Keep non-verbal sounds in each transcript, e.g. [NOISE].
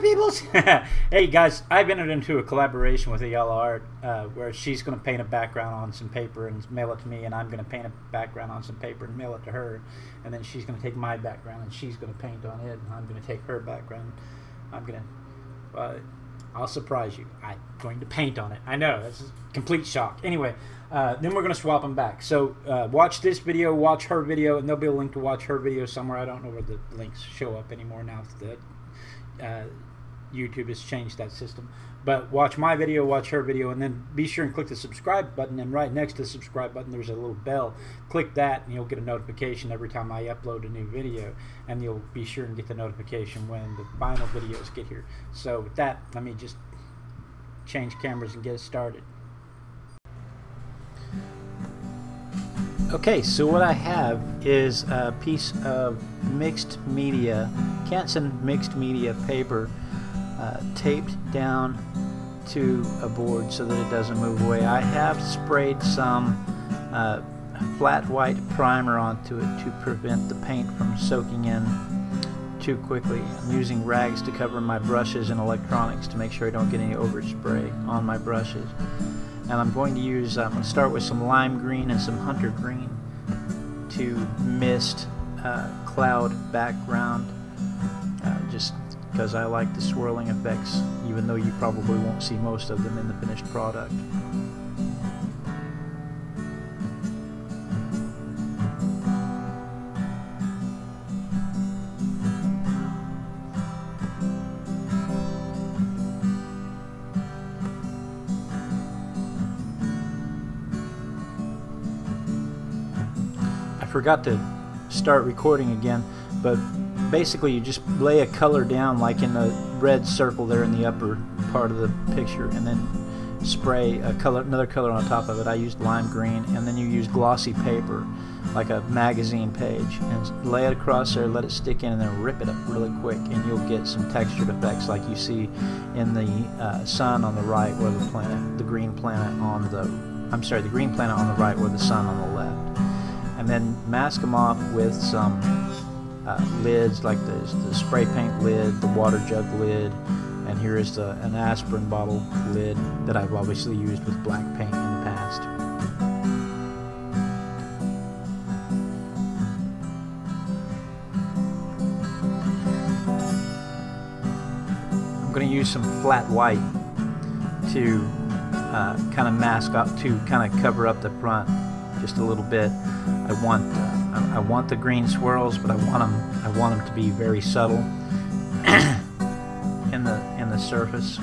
peoples. [LAUGHS] hey guys, I've entered into a collaboration with Ayala Art uh, where she's going to paint a background on some paper and mail it to me, and I'm going to paint a background on some paper and mail it to her, and then she's going to take my background and she's going to paint on it, and I'm going to take her background. I'm going to. Uh, I'll surprise you. I'm going to paint on it. I know that's a complete shock. Anyway, uh, then we're going to swap them back. So uh, watch this video, watch her video, and there'll be a link to watch her video somewhere. I don't know where the links show up anymore now that uh, YouTube has changed that system. But watch my video, watch her video, and then be sure and click the subscribe button. And right next to the subscribe button, there's a little bell. Click that, and you'll get a notification every time I upload a new video. And you'll be sure and get the notification when the final videos get here. So with that, let me just change cameras and get started. Okay, so what I have is a piece of mixed media, Canson mixed media paper uh, taped down to a board so that it doesn't move away. I have sprayed some uh, flat white primer onto it to prevent the paint from soaking in too quickly. I'm using rags to cover my brushes and electronics to make sure I don't get any overspray on my brushes and I'm going to use, I'm going to start with some lime green and some hunter green to mist uh, cloud background uh, just because I like the swirling effects even though you probably won't see most of them in the finished product. I forgot to start recording again, but basically you just lay a color down like in the red circle there in the upper part of the picture and then spray a color another color on top of it. I used lime green and then you use glossy paper like a magazine page and lay it across there, let it stick in and then rip it up really quick and you'll get some textured effects like you see in the uh, sun on the right where the planet, the green planet on the, I'm sorry, the green planet on the right where the sun on the left and then mask them off with some uh, lids like the, the spray paint lid, the water jug lid, and here is the, an aspirin bottle lid that I've obviously used with black paint in the past. I'm going to use some flat white to uh, kind of mask up, to kind of cover up the front just a little bit. I want uh, I want the green swirls, but I want them I want them to be very subtle [CLEARS THROAT] in the in the surface.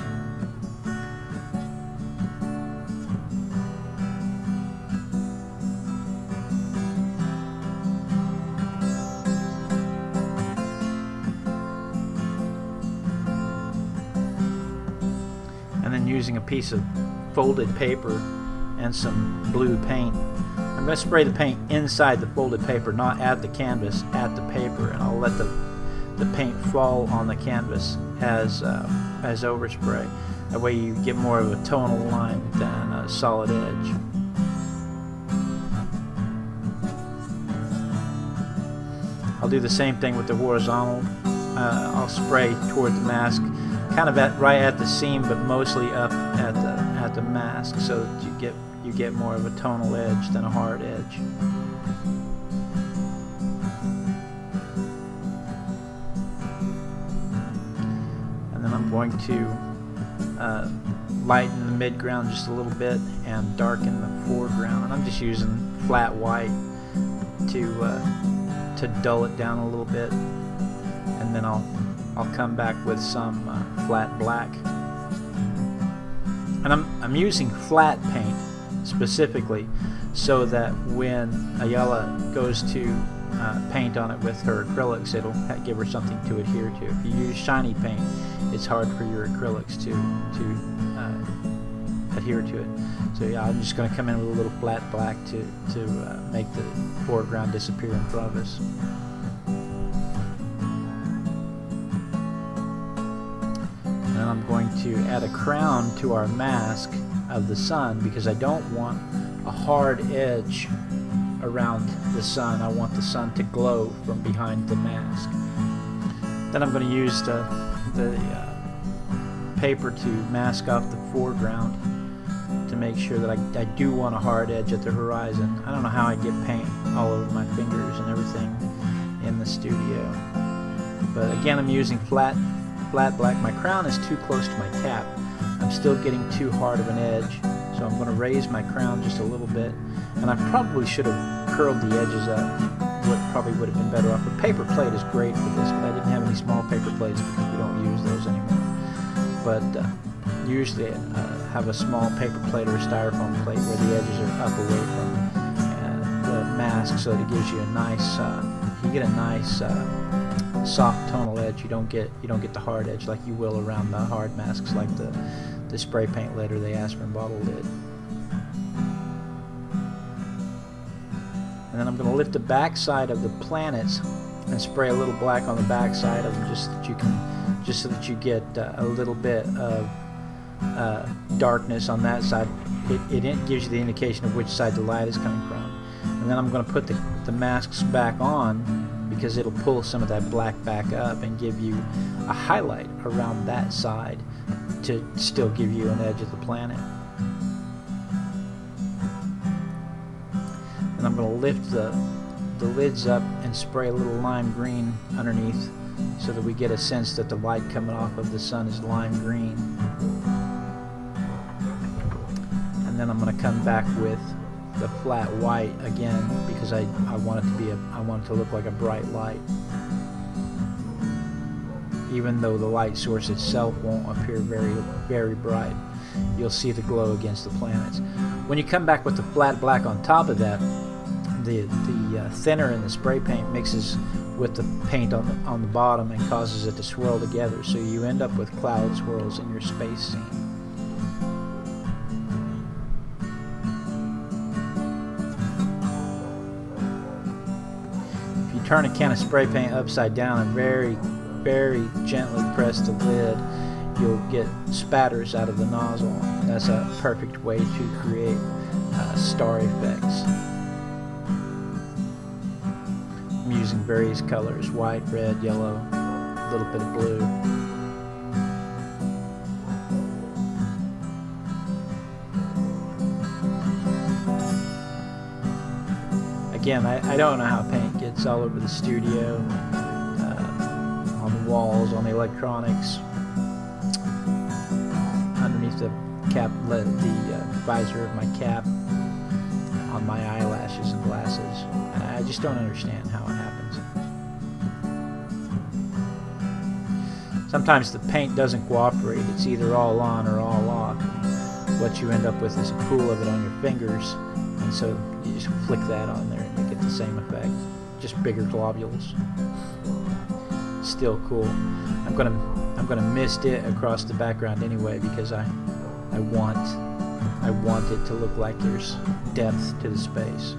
And then using a piece of folded paper and some blue paint I'm going to spray the paint inside the folded paper, not at the canvas, at the paper, and I'll let the, the paint fall on the canvas as, uh, as overspray. That way you get more of a tonal line than a solid edge. I'll do the same thing with the horizontal. Uh, I'll spray toward the mask, kind of at right at the seam, but mostly up at the at the mask, so that you get you get more of a tonal edge than a hard edge. And then I'm going to uh, lighten the midground just a little bit and darken the foreground. And I'm just using flat white to uh, to dull it down a little bit, and then I'll I'll come back with some uh, flat black. And I'm I'm using flat paint specifically so that when Ayala goes to uh, paint on it with her acrylics, it'll give her something to adhere to. If you use shiny paint, it's hard for your acrylics to, to uh, adhere to it. So yeah, I'm just going to come in with a little flat black to, to uh, make the foreground disappear in front of us. And I'm going to add a crown to our mask of the sun because I don't want a hard edge around the sun. I want the sun to glow from behind the mask. Then I'm going to use the, the uh, paper to mask off the foreground to make sure that I, I do want a hard edge at the horizon. I don't know how I get paint all over my fingers and everything in the studio. But again, I'm using flat, flat black. My crown is too close to my cap. I'm still getting too hard of an edge. So I'm going to raise my crown just a little bit. And I probably should have curled the edges up. What probably would have been better off. A paper plate is great for this, but I didn't have any small paper plates because we don't use those anymore. But uh, usually uh, have a small paper plate or a styrofoam plate where the edges are up away from uh, the mask so that it gives you a nice, uh, you get a nice uh, soft tonal edge. You don't get you don't get the hard edge like you will around the hard masks like the the spray paint lid or the aspirin bottle lid. And then I'm going to lift the back side of the planets and spray a little black on the back side of them just that you can just so that you get uh, a little bit of uh, darkness on that side. It, it gives you the indication of which side the light is coming from. And then I'm going to put the, the masks back on because it'll pull some of that black back up and give you a highlight around that side to still give you an edge of the planet. And I'm going to lift the, the lids up and spray a little lime green underneath so that we get a sense that the light coming off of the sun is lime green. And then I'm going to come back with the flat white again because I, I want it to be a I want it to look like a bright light. Even though the light source itself won't appear very very bright you'll see the glow against the planets. When you come back with the flat black on top of that the the uh, thinner in the spray paint mixes with the paint on the, on the bottom and causes it to swirl together. So you end up with cloud swirls in your space scene turn a can of spray paint upside down and very, very gently press the lid, you'll get spatters out of the nozzle. That's a perfect way to create uh, star effects. I'm using various colors, white, red, yellow, a little bit of blue. again, I, I, don't know how paint gets all over the studio, uh, on the walls, on the electronics, underneath the cap, the uh, visor of my cap, on my eyelashes and glasses. I just don't understand how it happens. Sometimes the paint doesn't cooperate. It's either all on or all off. What you end up with is a pool of it on your fingers, and so you just flick that on there and you get the same effect, just bigger globules. Still cool. I'm gonna I'm gonna mist it across the background anyway because I I want I want it to look like there's depth to the space.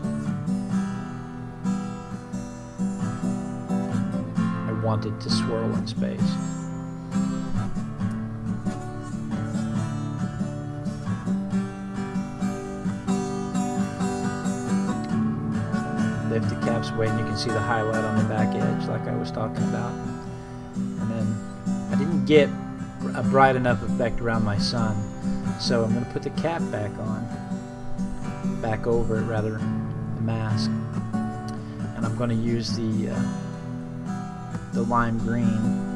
I want it to swirl in space. Lift the caps away and you can see the highlight on the back edge like I was talking about. And then I didn't get a bright enough effect around my sun, so I'm going to put the cap back on, back over it rather, the mask. And I'm going to use the, uh, the lime green.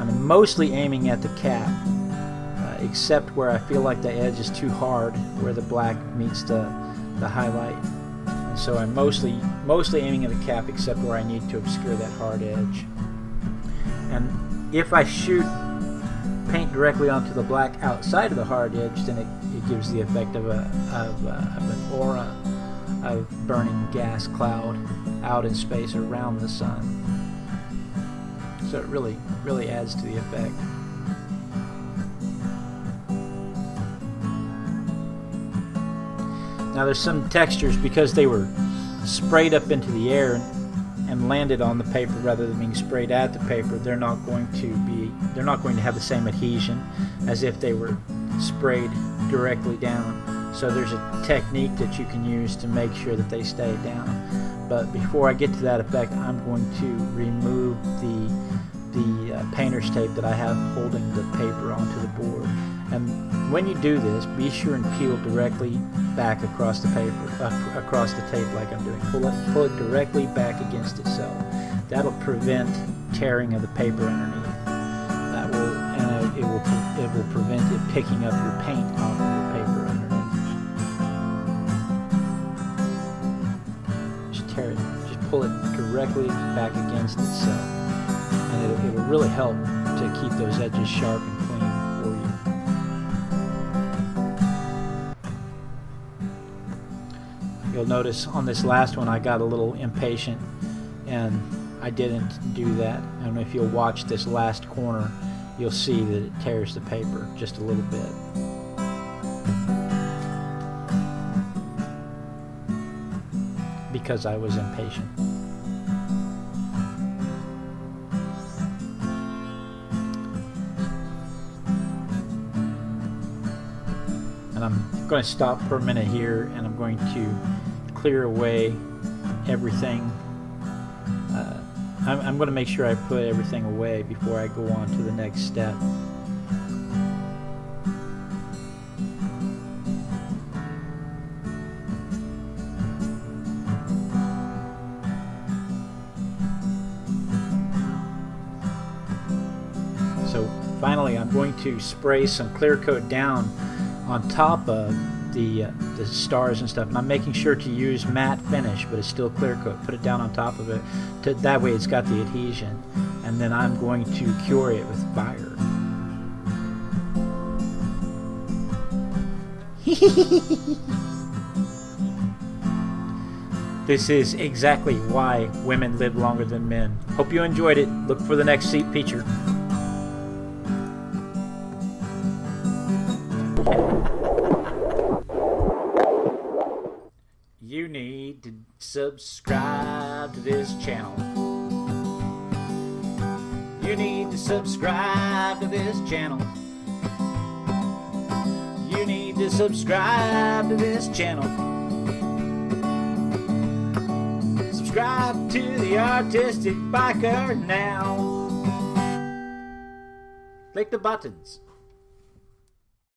I'm mostly aiming at the cap, uh, except where I feel like the edge is too hard, where the black meets the, the highlight so I'm mostly mostly aiming at the cap except where I need to obscure that hard edge. And if I shoot paint directly onto the black outside of the hard edge, then it, it gives the effect of, a, of, a, of an aura of burning gas cloud out in space around the sun. So it really, really adds to the effect. Now there's some textures because they were sprayed up into the air and landed on the paper rather than being sprayed at the paper, they're not going to be they're not going to have the same adhesion as if they were sprayed directly down. So there's a technique that you can use to make sure that they stay down. But before I get to that effect, I'm going to remove the the uh, painter's tape that I have holding the paper onto the board. And when you do this, be sure and peel directly back across the paper, uh, across the tape like I'm doing. Pull it, pull it directly back against itself. That'll prevent tearing of the paper underneath. That will, and it will, it will prevent it picking up your paint off of the paper underneath. Just tear it, just pull it directly back against itself, and it'll, it'll really help to keep those edges sharp You'll notice on this last one I got a little impatient and I didn't do that. And if you'll watch this last corner, you'll see that it tears the paper just a little bit. Because I was impatient. And I'm going to stop for a minute here and I'm going to clear away everything uh, I'm, I'm going to make sure I put everything away before I go on to the next step. So finally I'm going to spray some clear coat down on top of the uh, the stars and stuff and I'm making sure to use matte finish but it's still clear coat. Put it down on top of it to, that way it's got the adhesion and then I'm going to cure it with fire. [LAUGHS] This is exactly why women live longer than men. Hope you enjoyed it. Look for the next seat feature subscribe to this channel. You need to subscribe to this channel. You need to subscribe to this channel. Subscribe to the Artistic Biker now. Click the buttons.